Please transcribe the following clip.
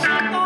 Santo!